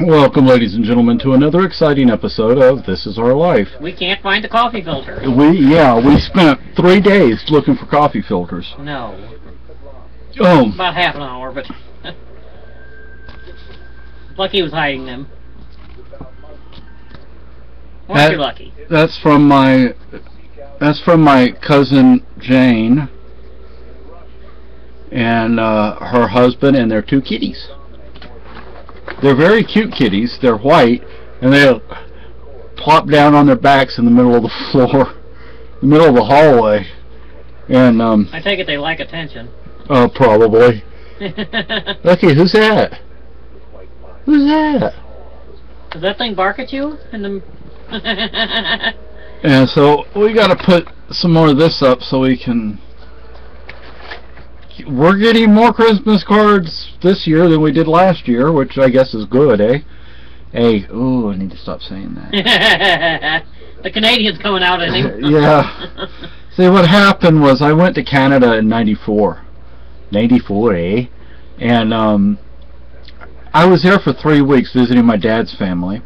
Welcome, ladies and gentlemen, to another exciting episode of This Is Our Life. We can't find the coffee filter. We yeah, we spent three days looking for coffee filters. No. Um, About half an hour, but... Lucky was hiding them. That- you lucky? that's from my that's from my cousin Jane and uh, her husband and their two kitties. They're very cute kitties. They're white and they plop down on their backs in the middle of the floor, the middle of the hallway, and um, I take it they like attention. uh, probably. Okay, who's that? Who's that? Does that thing bark at you? And so we got to put some more of this up so we can. We're getting more Christmas cards this year than we did last year, which I guess is good, eh? Hey, ooh, I need to stop saying that. the Canadian's coming out him. Yeah. See, what happened was I went to Canada in '94. '94, eh? And um, I was there for three weeks visiting my dad's family.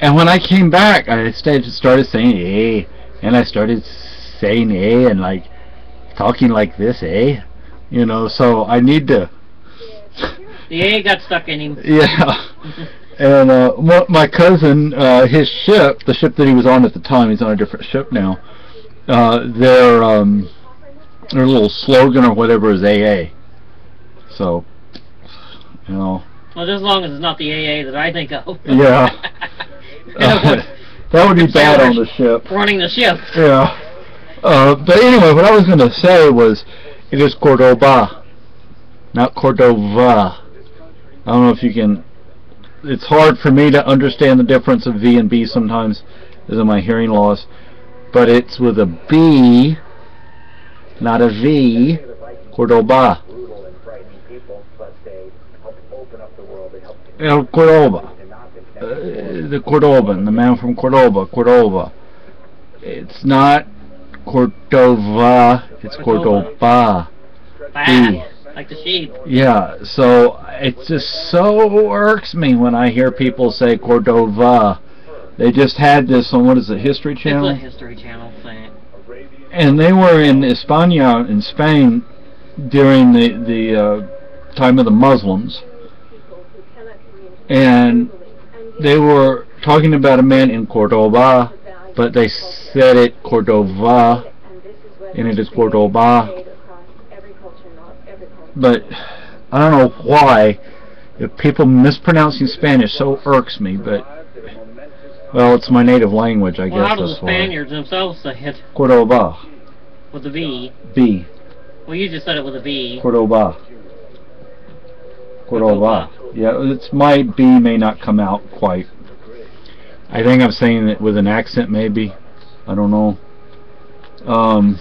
And when I came back, I started saying eh, and I started saying eh, and like talking like this, eh? You know, so I need to, The A got stuck in him. yeah. And uh, my, cousin, uh, his ship, the ship that he was on at the time, he's on a different ship now. Uh, their um, their little slogan or whatever is AA. So, you know, Well, just as long as it's not the AA that I think of. Yeah. uh, that would be bad on the ship. Running the ship. Yeah. Uh, but anyway, what I was going to say was, it is Cordoba, not Cordova. I don't know if you can. It's hard for me to understand the difference of V and B sometimes, because of my hearing loss. But it's with a B, not a V. Cordoba. El Cordoba. Uh, the Cordoban, the man from Cordoba, Cordoba. It's not Cordova, it's Cordoba. Ah, B. like the sheep. Yeah, so it just so irks me when I hear people say Cordova. They just had this on what is it, History It's a Channel? History Channel thing. And they were in España in Spain during the the uh, time of the Muslims, and they were talking about a man in Cordoba, but they said it Cordova, and it is Cordoba. But I don't know why. People mispronouncing Spanish so irks me, but well, it's my native language, I Well, guess how do the that's why. Spaniards themselves say it Cordoba, with a V? B, Well, you just said it with a V. Cordoba. Cordoba. Yeah, it's my B may not come out quite. I think I'm saying it with an accent, maybe. I don't know. Um.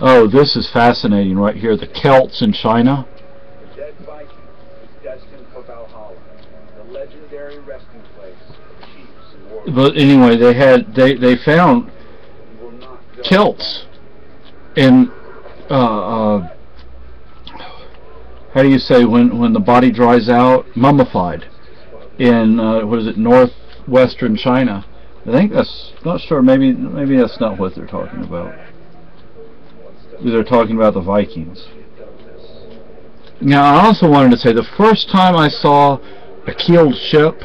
Oh, this is fascinating right here. The Celts in China. But anyway, they had they they found Celts in uh, uh, how do you say when when the body dries out mummified in uh, what is it northwestern China I think that's not sure maybe maybe that's not what they're talking about they're talking about the Vikings now I also wanted to say the first time I saw a keeled ship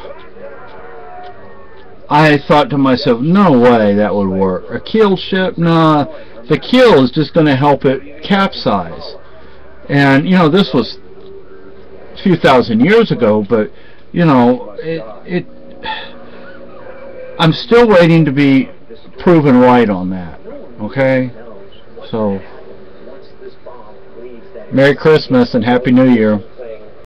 I thought to myself, no way that would work. A keeled ship? Nah, the keel is just going to help it capsize. And, you know, this was a few thousand years ago, but, you know, it, it I'm still waiting to be proven right on that. Okay? So, Merry Christmas and Happy New Year.